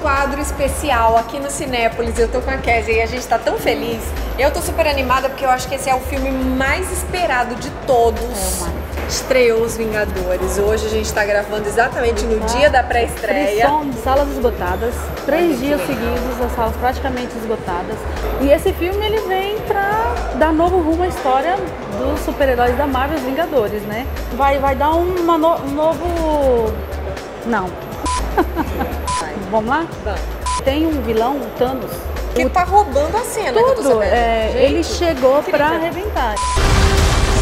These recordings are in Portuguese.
quadro especial aqui no Cinépolis. Eu tô com a Kézia e a gente tá tão feliz. Eu tô super animada porque eu acho que esse é o filme mais esperado de todos. É, Estreou Os Vingadores. Hoje a gente tá gravando exatamente no dia da pré-estreia. São salas esgotadas, três dias seguidos, as salas praticamente esgotadas. E esse filme ele vem pra dar novo rumo à história dos super-heróis da Marvel, os Vingadores, né? Vai, vai dar uma no- um novo. Não. Vamos lá? Vamos. Tem um vilão, o Thanos. Que O tá roubando a cena, que eu tô tudo, é, Gente, ele chegou incrível. pra arrebentar.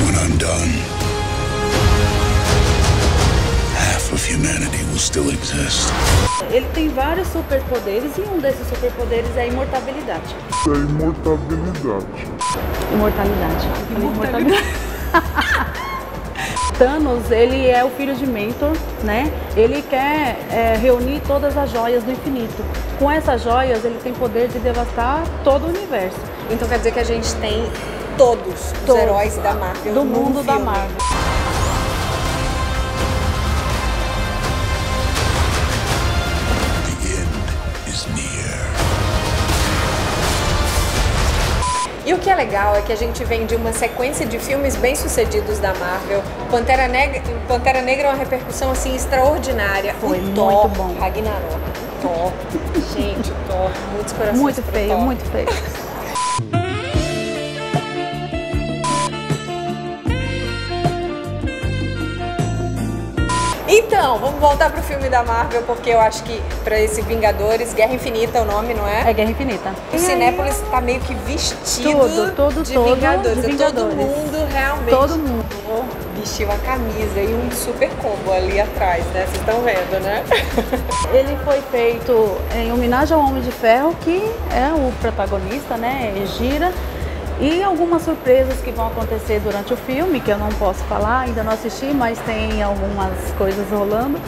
When I'm done, half of humanity will still exist. Ele tem vários superpoderes e um desses superpoderes é a imortabilidade. da imortabilidade. Imortalidade. Imortalidade. Thanos, ele é o filho de Mentor, né? Ele quer é, reunir todas as joias do infinito. Com essas joias, ele tem poder de devastar todo o universo. Então quer dizer que a gente tem todos os Todos. heróis da Marvel Do mundo da. Marvel. E o que é legal é que a gente vem de uma sequência de filmes bem-sucedidos da Marvel. Pantera Negra, Pantera Negra é uma repercussão assim extraordinária. Foi o muito bom. Ragnarok. Thor. Gente, Thor, muitos corações Muito feio, Thor. muito feio. Então, vamos voltar pro filme da Marvel, porque eu acho que pra esse Vingadores, Guerra Infinita é o nome, não é? É Guerra Infinita. O Cinépolis tá meio que vestido Todo, todo, de todo Vingadores. de É Todo Vingadores. mundo realmente Todo mundo. vestiu a camisa e um super combo ali atrás, né? Vocês estão vendo, né? Ele foi feito em homenagem ao Homem de Ferro, que é o protagonista, né? Gira. E algumas surpresas que vão acontecer durante o filme, que eu não posso falar, ainda não assisti, mas tem algumas coisas rolando,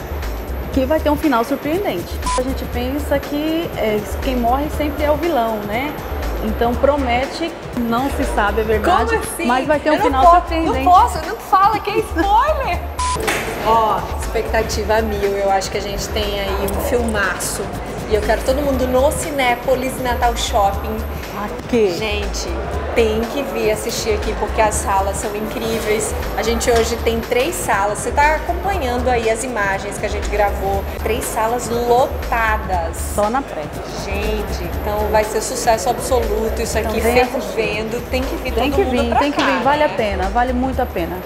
que vai ter um final surpreendente. A gente pensa que é, quem morre sempre é o vilão, né? Então promete, não se sabe a verdade, Como assim? mas vai ter um Eu final po- surpreendente. Não posso, não fala que é spoiler. Ó, expectativa mil. Eu acho que a gente tem aí um filmaço. E eu quero todo mundo no Cinépolis Natal Shopping. Aqui. Gente, tem que vir assistir aqui porque as salas são incríveis. A gente hoje tem três salas. Você está acompanhando aí as imagens que a gente gravou. Três salas lotadas. Só na pré. Gente, então vai ser sucesso absoluto. Isso aqui Então fervendo. Tem que vir Tem todo que mundo vir, tem que cá, vir, vale né? a pena, vale muito a pena.